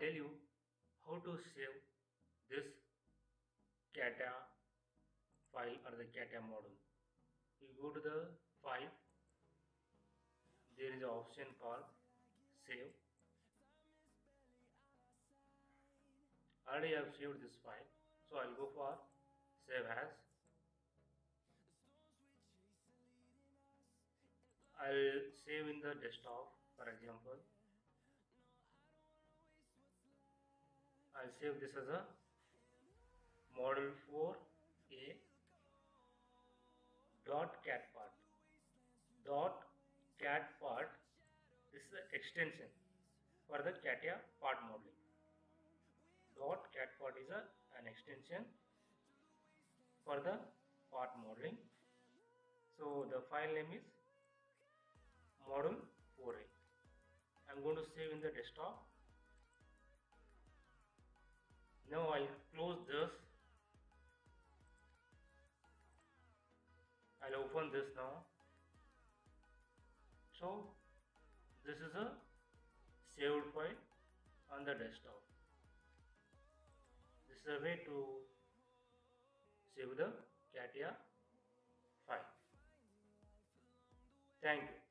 tell you how to save this CATIA file or the CATIA module. You go to the file, there is an option called save. Already I have saved this file, so I'll go for save as. I'll save in the desktop, for example. I'll save this as a model 4a dot CATPart. Dot CATPart this is the extension for the CATIA part modeling. Dot CATPart is a, an extension for the part modeling. So the file name is model 4a I'm going to save in the desktop now I'll close this. I'll open this now. So this is a saved file on the desktop. This is a way to save the CATIA file. Thank you